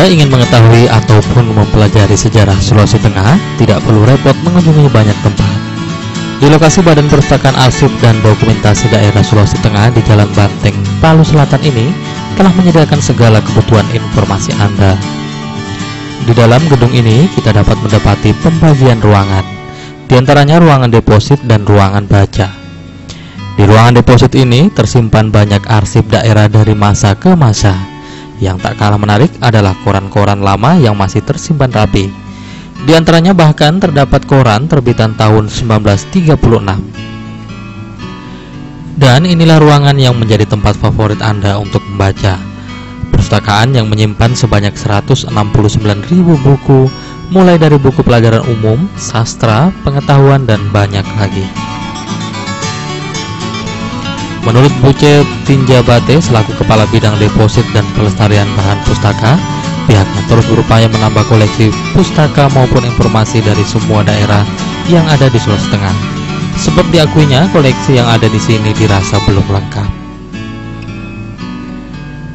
Ingin mengetahui ataupun mempelajari sejarah Sulawesi Tengah, tidak perlu repot mengunjungi banyak tempat. Di lokasi Badan Perpustakaan Arsip dan Dokumentasi Daerah Sulawesi Tengah di Jalan Banteng, Palu Selatan ini telah menyediakan segala kebutuhan informasi Anda. Di dalam gedung ini kita dapat mendapati pembagian ruangan, di antaranya ruangan deposit dan ruangan baca. Di ruangan deposit ini tersimpan banyak arsip daerah dari masa ke masa. Yang tak kalah menarik adalah koran-koran lama yang masih tersimpan rapi. Di antaranya bahkan terdapat koran terbitan tahun 1936. Dan inilah ruangan yang menjadi tempat favorit Anda untuk membaca. Perpustakaan yang menyimpan sebanyak 169.000 buku, mulai dari buku pelajaran umum, sastra, pengetahuan, dan banyak lagi. Menurut Buce Tinjabate selaku Kepala Bidang Deposit dan Pelestarian Bahan Pustaka, pihaknya terus berupaya menambah koleksi pustaka maupun informasi dari semua daerah yang ada di Sulawesi Tengah. Sebab diakuinya koleksi yang ada di sini dirasa belum lengkap.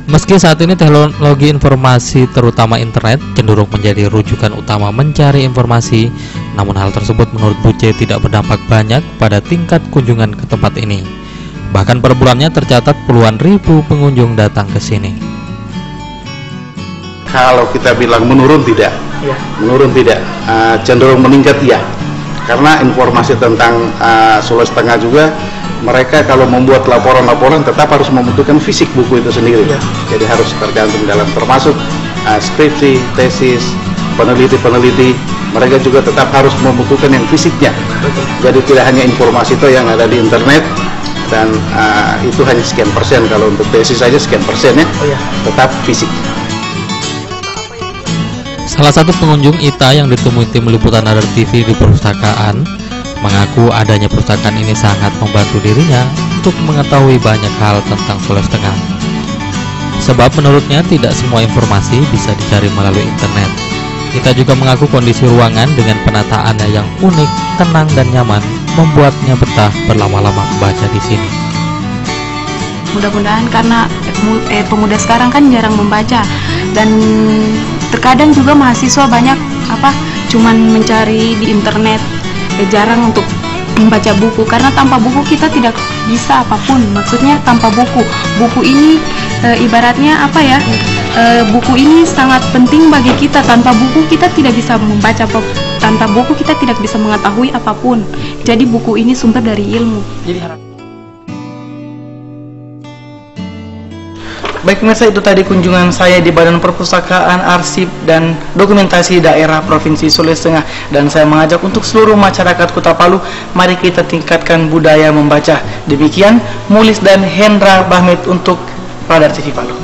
Meski saat ini teknologi informasi terutama internet cenderung menjadi rujukan utama mencari informasi, namun hal tersebut menurut Buce tidak berdampak banyak pada tingkat kunjungan ke tempat ini. Bahkan per bulannya tercatat puluhan ribu pengunjung datang ke sini. Kalau kita bilang menurun tidak, Ya. menurun tidak, uh, cenderung meningkat ya. Karena informasi tentang uh, Sulawesi Tengah juga mereka kalau membuat laporan-laporan tetap harus membutuhkan fisik buku itu sendiri. Ya. Jadi harus tergantung dalam termasuk uh, skripsi, tesis, peneliti-peneliti mereka juga tetap harus membutuhkan yang fisiknya. Jadi tidak hanya informasi itu yang ada di internet dan uh, itu hanya sekian persen kalau untuk tesis saja sekian persen ya, Oh ya. tetap fisik. Salah satu pengunjung ITA yang ditemui tim liputan Radar TV di perpustakaan mengaku adanya perpustakaan ini sangat membantu dirinya untuk mengetahui banyak hal tentang Sulawesi Tengah. Sebab menurutnya tidak semua informasi bisa dicari melalui internet. Kita juga mengaku kondisi ruangan dengan penataannya yang unik, tenang dan nyaman membuatnya betah berlama-lama membaca di sini. mudah-mudahan karena eh, pemuda sekarang kan jarang membaca. Dan terkadang juga mahasiswa banyak apa cuman mencari di internet. Eh, jarang untuk membaca buku. Karena tanpa buku kita tidak bisa apa pun. Maksudnya tanpa buku. Buku ini eh, ibaratnya apa ya eh, buku ini sangat penting bagi kita. Tanpa buku kita tidak bisa membaca tanpa buku kita tidak bisa mengetahui apa pun jadi buku ini sumber dari ilmu Jadi harap Baik pemirsa itu tadi kunjungan saya di Badan Perpustakaan Arsip dan Dokumentasi Daerah Provinsi Sulawesi Tengah dan saya mengajak untuk seluruh masyarakat Kota Palu mari kita tingkatkan budaya membaca. Demikian Mulis dan Hendra Bahmit untuk Radar TV Palu.